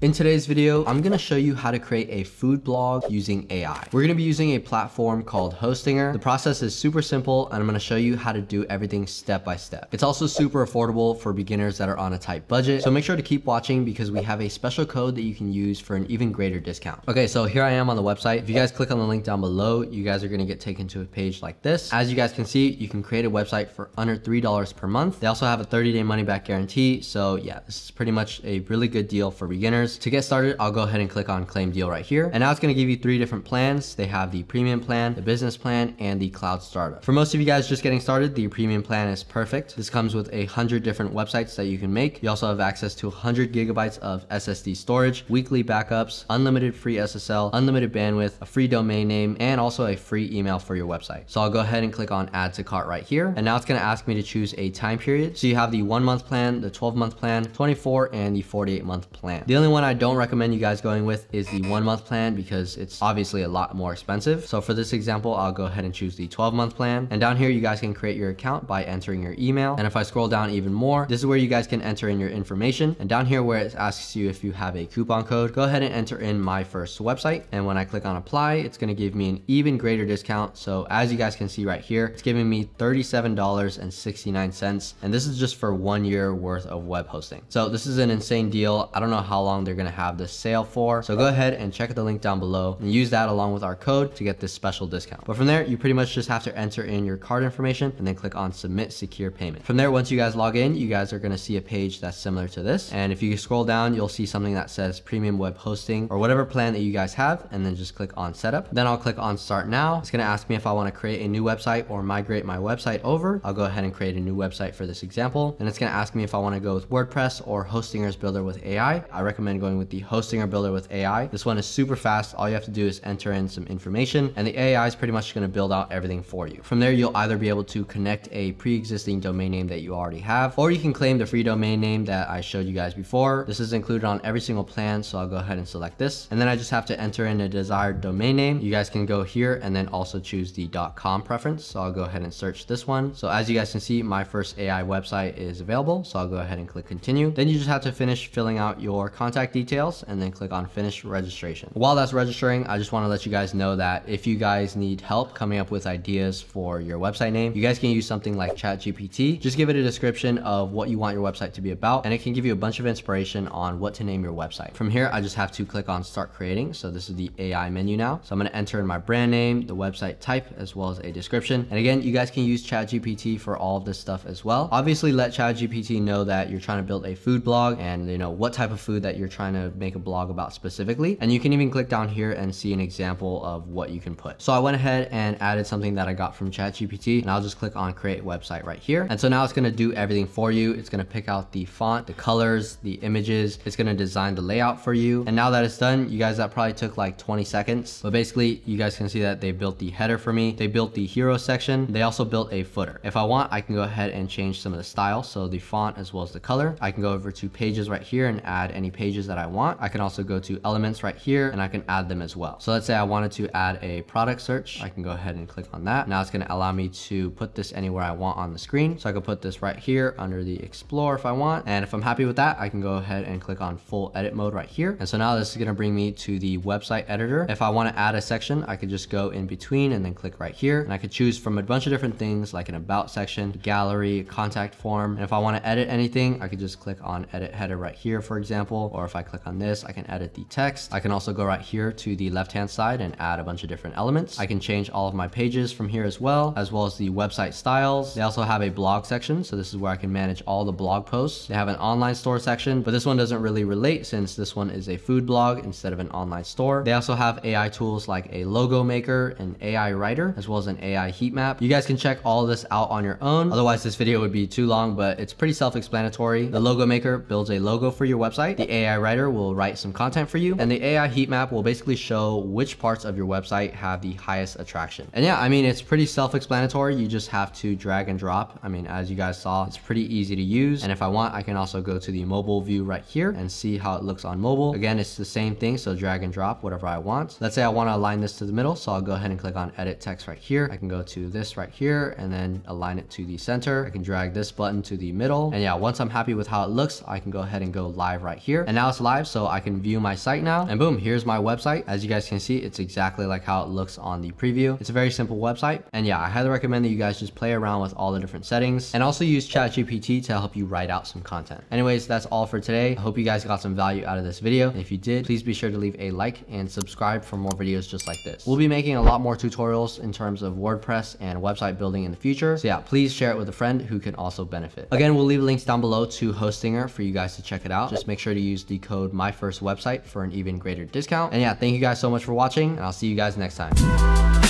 In today's video, I'm gonna show you how to create a food blog using AI. We're gonna be using a platform called Hostinger. The process is super simple and I'm gonna show you how to do everything step by step. It's also super affordable for beginners that are on a tight budget. So make sure to keep watching because we have a special code that you can use for an even greater discount. Okay, so here I am on the website. If you guys click on the link down below, you guys are gonna get taken to a page like this. As you guys can see, you can create a website for under $3 per month. They also have a 30 day money back guarantee. So yeah, this is pretty much a really good deal for beginners. To get started, I'll go ahead and click on claim deal right here. And now it's gonna give you three different plans. They have the premium plan, the business plan, and the cloud startup. For most of you guys just getting started, the premium plan is perfect. This comes with a hundred different websites that you can make. You also have access to 100 gigabytes of SSD storage, weekly backups, unlimited free SSL, unlimited bandwidth, a free domain name, and also a free email for your website. So I'll go ahead and click on add to cart right here. And now it's gonna ask me to choose a time period. So you have the one month plan, the 12 month plan, 24, and the 48 month plan. The only one one I don't recommend you guys going with is the one month plan because it's obviously a lot more expensive. So for this example, I'll go ahead and choose the 12 month plan. And down here, you guys can create your account by entering your email. And if I scroll down even more, this is where you guys can enter in your information. And down here where it asks you if you have a coupon code, go ahead and enter in my first website. And when I click on apply, it's gonna give me an even greater discount. So as you guys can see right here, it's giving me $37.69. And this is just for one year worth of web hosting. So this is an insane deal. I don't know how long they're gonna have this sale for. So go ahead and check the link down below and use that along with our code to get this special discount. But from there, you pretty much just have to enter in your card information and then click on submit secure payment. From there, once you guys log in, you guys are gonna see a page that's similar to this. And if you scroll down, you'll see something that says premium web hosting or whatever plan that you guys have, and then just click on setup. Then I'll click on start now. It's gonna ask me if I wanna create a new website or migrate my website over. I'll go ahead and create a new website for this example. And it's gonna ask me if I wanna go with WordPress or Hostinger's Builder with AI. I recommend going with the Hostinger Builder with AI. This one is super fast. All you have to do is enter in some information and the AI is pretty much going to build out everything for you. From there, you'll either be able to connect a pre-existing domain name that you already have, or you can claim the free domain name that I showed you guys before. This is included on every single plan. So I'll go ahead and select this. And then I just have to enter in a desired domain name. You guys can go here and then also choose the .com preference. So I'll go ahead and search this one. So as you guys can see, my first AI website is available. So I'll go ahead and click continue. Then you just have to finish filling out your contact details and then click on finish registration. While that's registering, I just want to let you guys know that if you guys need help coming up with ideas for your website name, you guys can use something like ChatGPT. Just give it a description of what you want your website to be about, and it can give you a bunch of inspiration on what to name your website. From here, I just have to click on start creating. So this is the AI menu now. So I'm going to enter in my brand name, the website type, as well as a description. And again, you guys can use ChatGPT for all of this stuff as well. Obviously, let ChatGPT know that you're trying to build a food blog and you know what type of food that you're trying to make a blog about specifically. And you can even click down here and see an example of what you can put. So I went ahead and added something that I got from ChatGPT and I'll just click on create website right here. And so now it's gonna do everything for you. It's gonna pick out the font, the colors, the images. It's gonna design the layout for you. And now that it's done, you guys, that probably took like 20 seconds. But basically, you guys can see that they built the header for me. They built the hero section. They also built a footer. If I want, I can go ahead and change some of the style. So the font as well as the color. I can go over to pages right here and add any pages that I want. I can also go to elements right here and I can add them as well. So let's say I wanted to add a product search. I can go ahead and click on that. Now it's going to allow me to put this anywhere I want on the screen. So I can put this right here under the explore if I want. And if I'm happy with that, I can go ahead and click on full edit mode right here. And so now this is going to bring me to the website editor. If I want to add a section, I could just go in between and then click right here. And I could choose from a bunch of different things like an about section, gallery, contact form. And if I want to edit anything, I could just click on edit header right here, for example. Or if I click on this, I can edit the text. I can also go right here to the left-hand side and add a bunch of different elements. I can change all of my pages from here as well, as well as the website styles. They also have a blog section. So this is where I can manage all the blog posts. They have an online store section, but this one doesn't really relate since this one is a food blog instead of an online store. They also have AI tools like a logo maker, an AI writer, as well as an AI heat map. You guys can check all this out on your own. Otherwise, this video would be too long, but it's pretty self-explanatory. The logo maker builds a logo for your website. The AI writer will write some content for you, and the AI heat map will basically show which parts of your website have the highest attraction. And yeah, I mean, it's pretty self-explanatory. You just have to drag and drop. I mean, as you guys saw, it's pretty easy to use. And if I want, I can also go to the mobile view right here and see how it looks on mobile. Again, it's the same thing. So drag and drop whatever I want. Let's say I want to align this to the middle. So I'll go ahead and click on edit text right here. I can go to this right here and then align it to the center. I can drag this button to the middle. And yeah, once I'm happy with how it looks, I can go ahead and go live right here. And now now it's live so I can view my site now and boom, here's my website. As you guys can see, it's exactly like how it looks on the preview. It's a very simple website. And yeah, I highly recommend that you guys just play around with all the different settings and also use ChatGPT to help you write out some content. Anyways, that's all for today. I hope you guys got some value out of this video. And if you did, please be sure to leave a like and subscribe for more videos just like this. We'll be making a lot more tutorials in terms of WordPress and website building in the future. So yeah, please share it with a friend who can also benefit. Again, we'll leave links down below to Hostinger for you guys to check it out. Just make sure to use code MyFirstWebsite for an even greater discount. And yeah, thank you guys so much for watching and I'll see you guys next time.